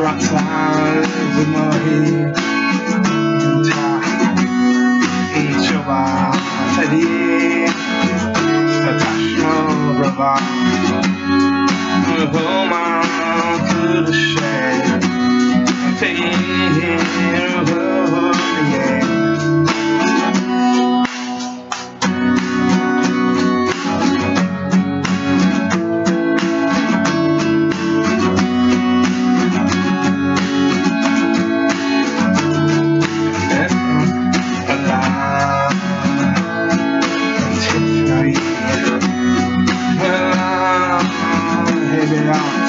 rock slide with my head Each of our Teddy Natasha Brava Home on to the shade Take oh yeah figure out.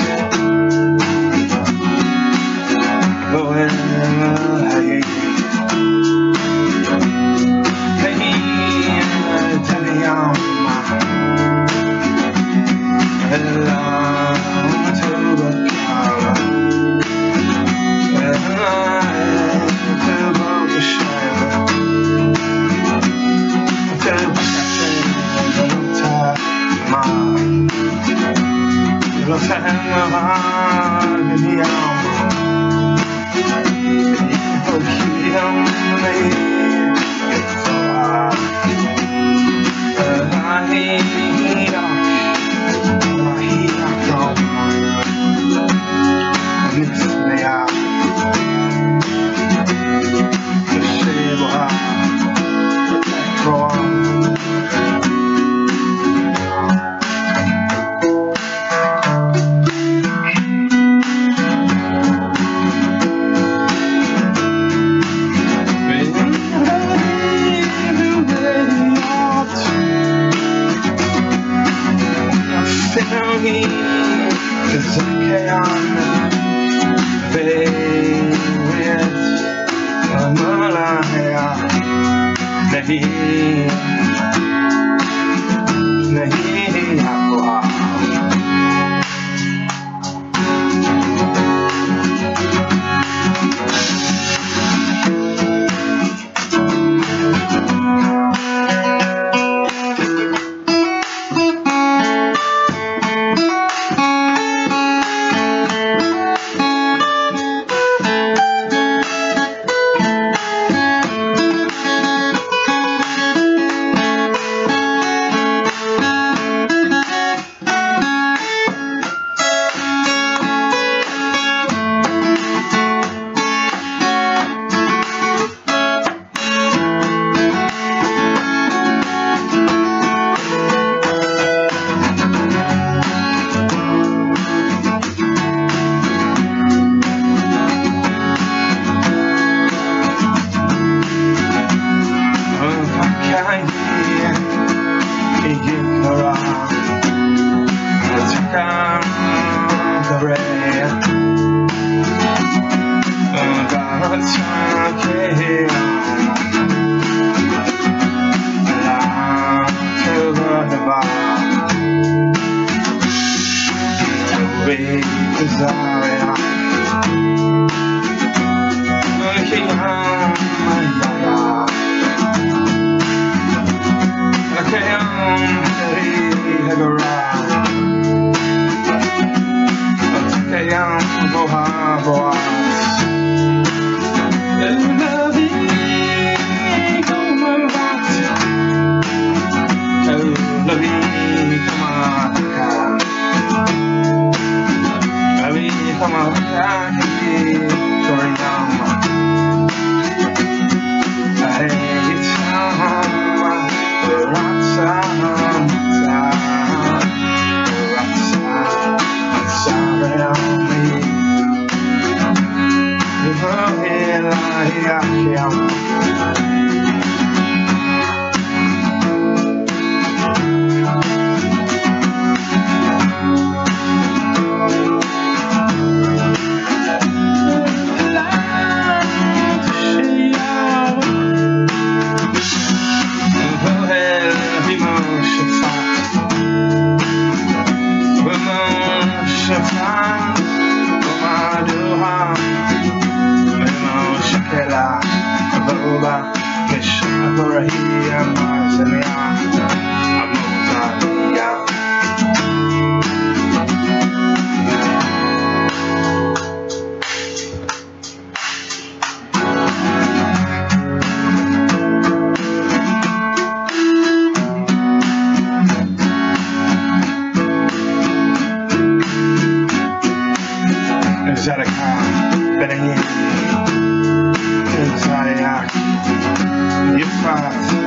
olhar dela. If I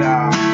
back